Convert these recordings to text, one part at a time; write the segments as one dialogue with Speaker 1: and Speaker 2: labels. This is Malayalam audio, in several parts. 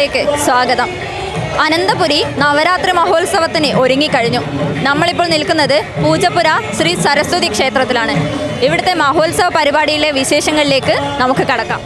Speaker 1: ന്യൂസിലേക്ക് സ്വാഗതം. അനന്തപുരി നവരാത്രി മഹോത്സവത്തിന് ഒരുങ്ങിക്കഴിഞ്ഞു. നമ്മളിപ്പോൾ നിൽക്കുന്നത് പൂജപ്പുര ശ്രീ സരസ്വതി ക്ഷേത്രത്തിലാണ്. ഇവിടുത്തെ മഹോത്സവ പരിപാടിയിലെ വിശേഷങ്ങളിലേക്ക് നമുക്ക് കടക്കാം.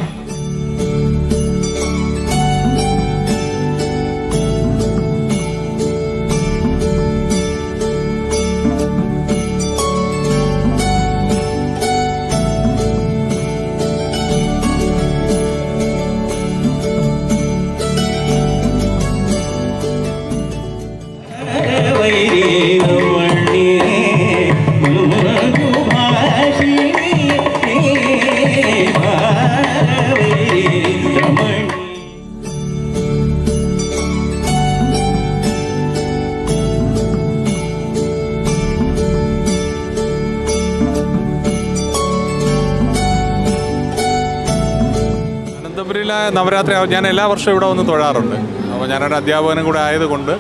Speaker 2: അനന്തപുരിയിലെ നവരാത്രി ഞാൻ എല്ലാ വർഷവും ഇവിടെ വന്ന് തൊഴാറുണ്ട്. അപ്പോൾ ഞാനൊരു അധ്യാപകനും കൂടെ ആയതുകൊണ്ട്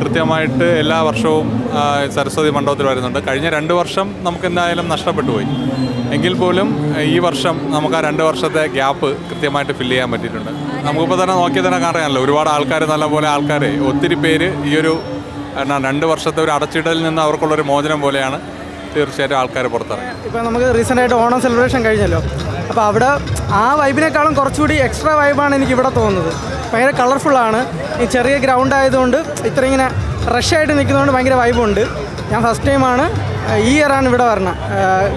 Speaker 2: കൃത്യമായിട്ട് എല്ലാ വർഷവും സരസ്വതി മണ്ഡപത്തിൽ വരുന്നുണ്ട്. കഴിഞ്ഞ രണ്ട് വർഷം നമുക്ക് എന്തായാലും നഷ്ടപ്പെട്ടു പോയി. എങ്കിൽ പോലും ഈ വർഷം നമുക്ക് ആ രണ്ട് വർഷത്തെ ഗ്യാപ്പ് കൃത്യമായിട്ട് ഫില്ല് ചെയ്യാൻ പറ്റിയിട്ടുണ്ട്. നമുക്കിപ്പോൾ തന്നെ നോക്കിയാൽ തന്നെ കാണാനല്ലോ ഒരുപാട് ആൾക്കാർ നല്ലപോലെ ആൾക്കാർ ഒത്തിരി പേര് ഈ ഒരു രണ്ട് വർഷത്തെ ഒരു അടച്ചിടലിൽ നിന്ന് അവർക്കുള്ളൊരു മോചനം പോലെയാണ് തീർച്ചയായിട്ടും ആൾക്കാർ പുറത്തിറങ്ങുന്നത്.
Speaker 3: ഇപ്പോൾ നമുക്ക് റീസെന്റ് ആയിട്ട് ഓണം സെലിബ്രേഷൻ കഴിഞ്ഞല്ലോ. അപ്പോൾ അവിടെ ആ വൈബിനേക്കാളും കുറച്ചുകൂടി എക്സ്ട്രാ വൈബാണ് എനിക്ക് ഇവിടെ തോന്നുന്നത്. ഭയങ്കര കളർഫുള്ളാണ് ഈ ചെറിയ ഗ്രൗണ്ട് ആയതുകൊണ്ട് ഇത്ര ഇങ്ങനെ റഷായിട്ട് നിൽക്കുന്നതുകൊണ്ട് ഭയങ്കര വൈബുണ്ട് ഞാൻ ഫസ്റ്റ് ടൈമാണ് ഈ ഇയറാണ് ഇവിടെ വരണം.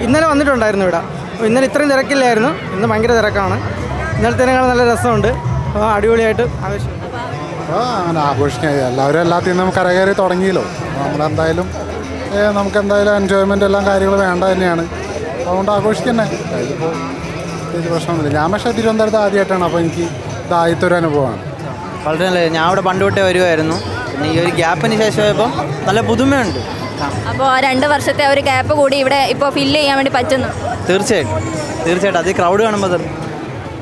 Speaker 3: ഇന്നലെ വന്നിട്ടുണ്ടായിരുന്നു ഇവിടെ. ഇന്നലെ ഇത്രയും തിരക്കില്ലായിരുന്നു. ഇന്ന് ഭയങ്കര തിരക്കാണ്. ഇന്നലത്തേനേക്കാൾ നല്ല രസമുണ്ട്. അപ്പോൾ അടിപൊളിയായിട്ട് ആവശ്യം
Speaker 4: അങ്ങനെ ആഘോഷിക്കാൻ എല്ലാവരും എല്ലാത്തിൽ നിന്നും കരകയറി തുടങ്ങിയല്ലോ. നമ്മളെന്തായാലും നമുക്ക് എന്തായാലും എൻജോയ്മെന്റ് എല്ലാം കാര്യങ്ങൾ വേണ്ട തന്നെയാണ്. അതുകൊണ്ട് ആഘോഷിക്കുന്നത് അതിലിപ്പോൾ പ്രത്യേകിച്ച് പ്രശ്നമൊന്നുമില്ല. ഞാൻ പക്ഷേ തിരുവനന്തപുരത്ത് ആദ്യമായിട്ടാണ്. അപ്പോൾ എനിക്ക് ഇത് ആദ്യത്തെ ഒരു അനുഭവമാണ്.
Speaker 5: വളരെ നല്ല ഞാൻ അവിടെ പണ്ട് തൊട്ടേ വരുമായിരുന്നു പിന്നെ ഈ ഒരു ഗ്യാപ്പിന് ശേഷം ഇപ്പം നല്ല പുതുമയുണ്ട്.
Speaker 1: അപ്പോൾ ആ രണ്ട് വർഷത്തെ ആ ഒരു ഗ്യാപ്പ് കൂടി ഇവിടെ ഇപ്പോൾ ഫില്ല് ചെയ്യാൻ വേണ്ടി പറ്റുന്നു.
Speaker 5: തീർച്ചയായിട്ടും. തീർച്ചയായിട്ടും. അത് ക്രൗഡ് കാണുമ്പോൾ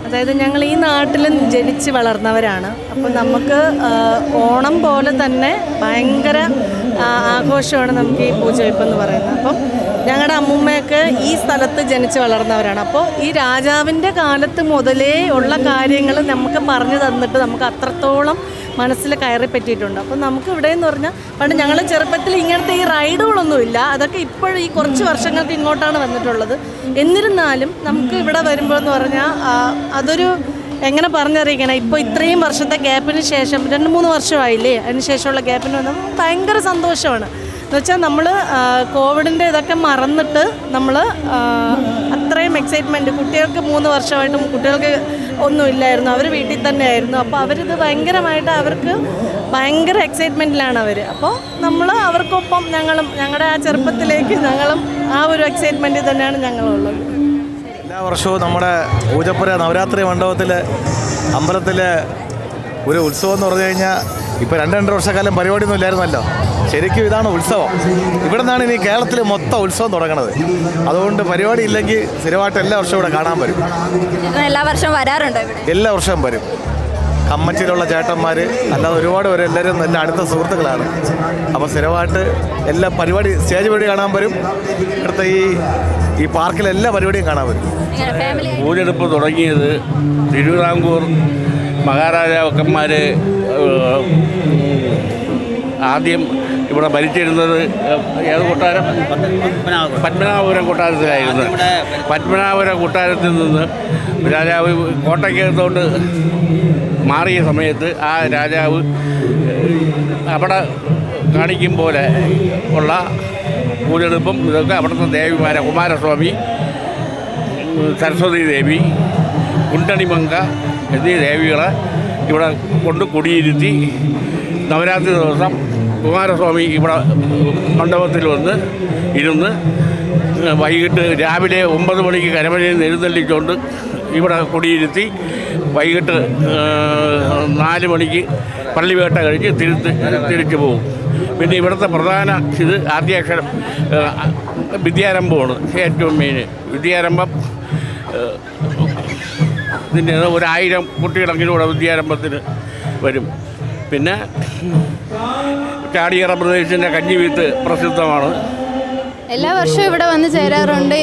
Speaker 6: അതായത് ഞങ്ങൾ ഈ നാട്ടിൽ ജനിച്ച് വളർന്നവരാണ്. അപ്പോൾ നമുക്ക് ഓണം പോലെ തന്നെ ഭയങ്കര ആഘോഷമാണ് നമുക്ക് ഈ പൂജവെപ്പ് എന്ന് പറയുന്നത്. അപ്പം ഞങ്ങളുടെ അമ്മൂമ്മയൊക്കെ ഈ സ്ഥലത്ത് ജനിച്ച് വളർന്നവരാണ്. അപ്പോൾ ഈ രാജാവിന്റെ കാലത്ത് മുതലേ ഉള്ള കാര്യങ്ങൾ നമുക്ക് പറഞ്ഞു തന്നിട്ട് നമുക്ക് അത്രത്തോളം മനസ്സിൽ കയറി പറ്റിയിട്ടുണ്ട്. അപ്പോൾ നമുക്ക് ഇവിടെ എന്ന് പറഞ്ഞാൽ പണ്ട് ഞങ്ങൾ ചെറുപ്പത്തിൽ ഇങ്ങനത്തെ ഈ റൈഡുകളൊന്നുമില്ല. അതൊക്കെ ഇപ്പോഴും ഈ കുറച്ച് വർഷങ്ങൾക്ക് ഇങ്ങോട്ടാണ് വന്നിട്ടുള്ളത്. എന്നിരുന്നാലും നമുക്ക് ഇവിടെ വരുമ്പോൾ എന്ന് പറഞ്ഞാൽ അതൊരു എങ്ങനെ പറഞ്ഞറിയിക്കണം? ഇപ്പോൾ ഇത്രയും വർഷത്തെ ഗ്യാപ്പിന് ശേഷം രണ്ട് മൂന്ന് വർഷമായില്ലേ? അതിന് ശേഷമുള്ള ഗ്യാപ്പിന് വന്നപ്പോൾ ഭയങ്കര സന്തോഷമാണ്. എന്നുവെച്ചാൽ നമ്മൾ കോവിഡിന്റെ ഇതൊക്കെ മറന്നിട്ട് നമ്മൾ അത്രയും എക്സൈറ്റ്മെന്റ് കുട്ടികൾക്ക് മൂന്ന് വർഷമായിട്ടും കുട്ടികൾക്ക് ഒന്നുമില്ലായിരുന്നു അവർ വീട്ടിൽ തന്നെ ആയിരുന്നു അപ്പോൾ അവരിത് ഭയങ്കരമായിട്ട് അവർക്ക് ഭയങ്കര എക്സൈറ്റ്മെന്റിലാണ് അവർ അപ്പോൾ നമ്മൾ അവർക്കൊപ്പം ഞങ്ങളും ഞങ്ങളുടെ ആ ചെറുപ്പത്തിലേക്ക് ഞങ്ങളും ആ ഒരു എക്സൈറ്റ്മെന്റിൽ തന്നെയാണ് ഞങ്ങളുള്ളത്.
Speaker 7: എല്ലാ വർഷവും നമ്മുടെ പൂജപ്പുര നവരാത്രി മണ്ഡപത്തിൽ അമ്പലത്തിൽ ഒരു ഉത്സവം എന്ന് പറഞ്ഞു കഴിഞ്ഞാൽ ഇപ്പോൾ രണ്ട് രണ്ടര വർഷക്കാലം പരിപാടിയൊന്നും ഇല്ലായിരുന്നല്ലോ. ശരിക്കും ഇതാണ് ഉത്സവം. ഇവിടെ നിന്നാണ് ഇനി കേരളത്തിൽ മൊത്തം ഉത്സവം തുടങ്ങുന്നത് അതുകൊണ്ട് പരിപാടി ഇല്ലെങ്കിൽ സ്ഥിരമായിട്ട് എല്ലാ വർഷവും ഇവിടെ കാണാൻ വരും.
Speaker 1: എല്ലാ വർഷവും വരാറുണ്ട് ഇവിടെ?
Speaker 7: എല്ലാ വർഷവും വരും. കമ്മച്ചിലുള്ള ചേട്ടന്മാർ അല്ലാതെ ഒരുപാട് പേര് എല്ലാവരും നല്ല അടുത്ത സുഹൃത്തുക്കളാണ്. അപ്പോൾ സ്ഥിരമായിട്ട് എല്ലാ പരിപാടി സ്റ്റേജ് പരിപാടി കാണാൻ വരും. ഇവിടുത്തെ ഈ ഈ പാർക്കിലെ എല്ലാ പരിപാടിയും കാണാൻ വരും.
Speaker 1: ഊരെടുപ്പ്
Speaker 8: പൂജെടുപ്പ് തുടങ്ങിയത് തിരുവിതാംകൂർ മഹാരാജാക്കന്മാർ ആദ്യം ഇവിടെ ഭരിച്ചിരുന്നത് ഏത് കൊട്ടാരം? പത്മനാഭപുരം കൊട്ടാരത്തിലായിരുന്നു. പത്മനാഭപുരം കൊട്ടാരത്തിൽ നിന്ന് രാജാവ് കോട്ടയ്ക്കകത്തോട്ട് മാറിയ സമയത്ത് ആ രാജാവ് അവിടെ കാണിക്കും പോലെ ഉള്ള കൂലെടുപ്പും ഇതൊക്കെ അവിടുത്തെ ദേവിമാരെ കുമാരസ്വാമി സരസ്വതി ദേവി കുണ്ടണിമങ്ക എന്നീ ദേവികളെ ഇവിടെ കൊണ്ട് കുടിയിരുത്തി നവരാത്രി ദിവസം കുമാരസ്വാമി ഇവിടെ മണ്ഡപത്തിൽ വന്ന് ഇരുന്ന് വൈകിട്ട് രാവിലെ ഒമ്പത് മണിക്ക് കരമനയിൽ നിന്ന് ഇവിടെ കുടിയിരുത്തി വൈകിട്ട് നാല് മണിക്ക് പള്ളിവേട്ട കഴിഞ്ഞ് തിരുത്ത് തിരിച്ചു പോകും. പിന്നെ ഇവിടുത്തെ പ്രധാന ഇത് ആദ്യാക്ഷരം വിദ്യാരംഭമാണ് ഏറ്റവും മെയിൻ വിദ്യാരംഭം ഇതിന്റെ ഒരായിരം കുട്ടികളെങ്കിലും ഇവിടെ വിദ്യാരംഭത്തിന് വരും. പിന്നെ ചാടിയറ പ്രദേശത്തിന്റെ കഞ്ഞിവീത്ത് പ്രസിദ്ധമാണ്.
Speaker 9: എല്ലാ വർഷവും ഇവിടെ വന്ന് ചേരാറുണ്ട്.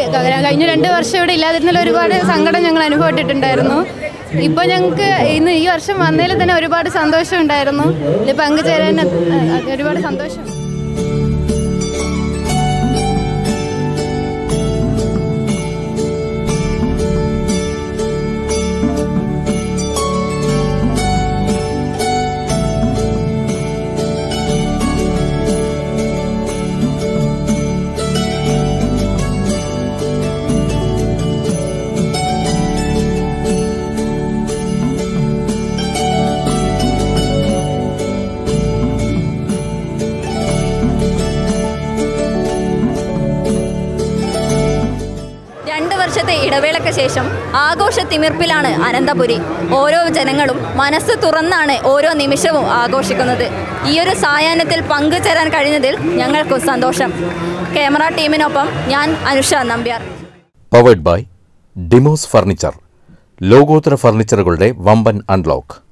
Speaker 9: കഴിഞ്ഞ രണ്ട് വർഷം ഇവിടെ ഇല്ലാതിരുന്നതിൽ ഒരുപാട് സങ്കടം ഞങ്ങൾ അനുഭവപ്പെട്ടിട്ടുണ്ടായിരുന്നു. ഇപ്പോൾ ഞങ്ങൾക്ക് ഇന്ന് ഈ വർഷം വന്നതിൽ തന്നെ ഒരുപാട് സന്തോഷം ഉണ്ടായിരുന്നു ഇതിൽ പങ്കുചേരാൻ ഒരുപാട് സന്തോഷം.
Speaker 1: ഇടവേളയ്ക്ക് ശേഷം ആഘോഷ തിമിർപ്പിലാണ് അനന്തപുരി. ഓരോ ജനങ്ങളും മനസ്സ് തുറന്നാണ് ഓരോ നിമിഷവും ആഘോഷിക്കുന്നത്. ഈയൊരു സായാഹ്നത്തിൽ പങ്കുചേരാൻ കഴിഞ്ഞതിൽ ഞങ്ങൾക്കും സന്തോഷം. ക്യാമറ ടീമിനൊപ്പം ഞാൻ Anusha Nambiar.
Speaker 10: Powered by Demos furniture ലോകോത്തര ഫർണിച്ചറുകളുടെ വമ്പൻ അൺലോക്ക്